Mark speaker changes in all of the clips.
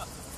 Speaker 1: up.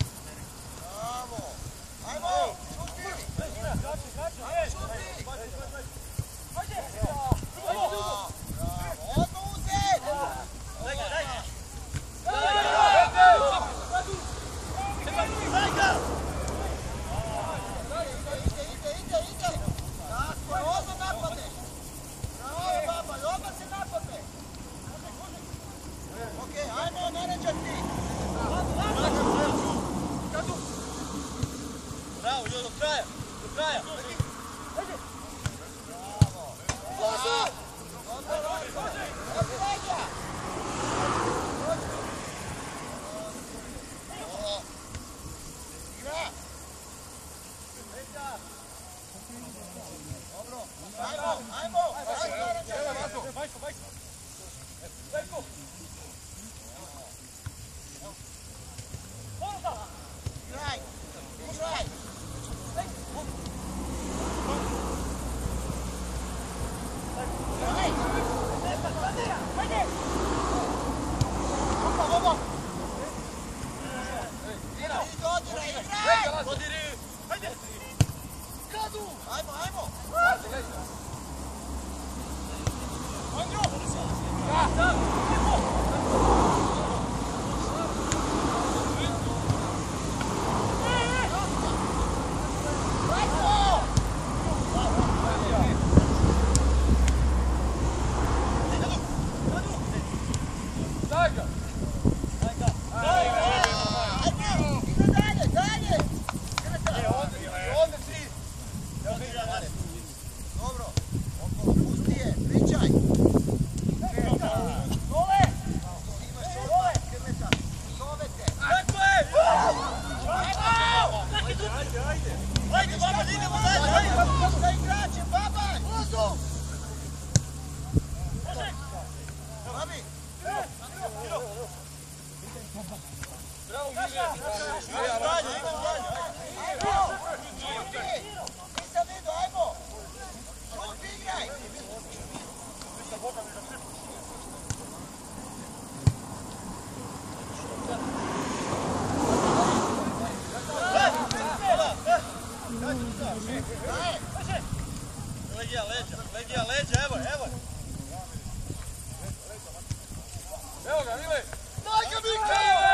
Speaker 1: Pablo, evo, ga, Mile! Daj ga, Mike!